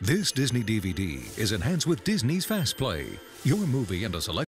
This Disney DVD is enhanced with Disney's Fast Play. Your movie and a selection